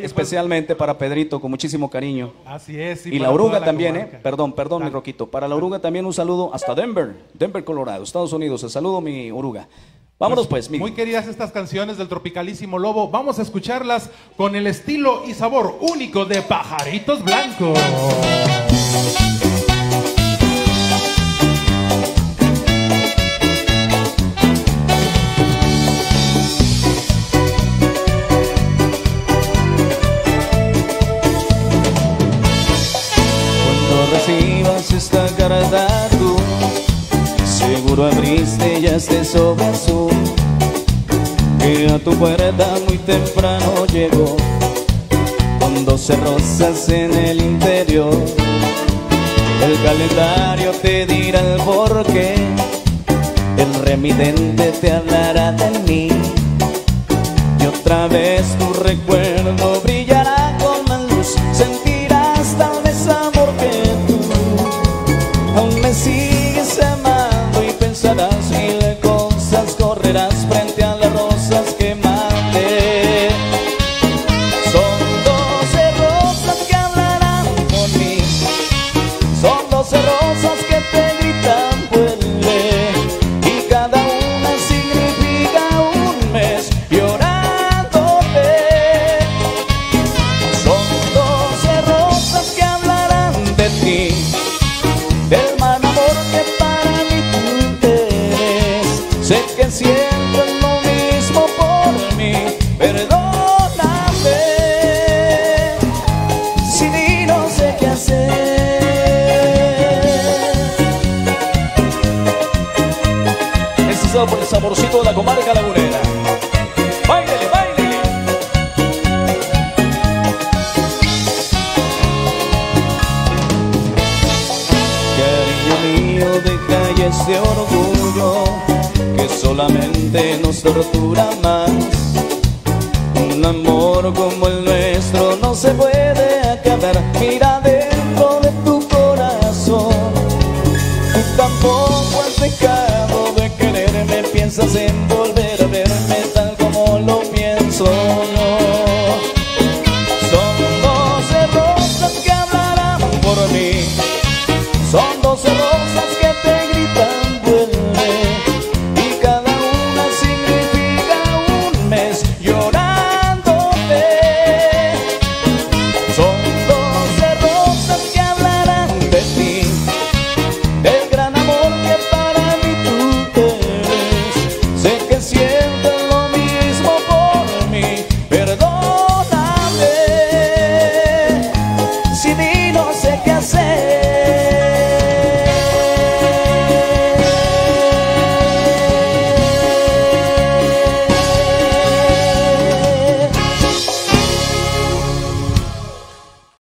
especialmente para Pedrito, con muchísimo cariño. Así es. Y la oruga también, ¿eh? Perdón, perdón, mi Roquito. Para la oruga también un saludo hasta Denver, Denver, Colorado, Estados Unidos. El saludo, mi oruga. Vámonos pues, mi... Muy queridas estas canciones del tropicalísimo lobo. Vamos a escucharlas con el estilo y sabor único de Pajaritos Blancos. Carta tú Seguro abriste ya este Que a tu puerta muy temprano llegó. Con doce rosas en el interior. El calendario te dirá el porqué. El remitente te hablará de mí. Y otra vez tu recuerdo brillará doce rosas que te gritan vuelve Y cada una significa un mes llorándote. Son doce rosas que hablarán de ti Del mal amor que para mí tú eres. Sé que sientes Por el saborcito de la comarca lagunera ¡Báilele, báilele! Cariño mío, deja ya este orgullo que solamente nos tortura más. Un amor como el nuestro no se puede acabar. Mira dentro de tu corazón. Tú tampoco has dejado piensas en volver a verme tal como lo pienso. Son doce rosas que hablarán por mí. Son doce rosas que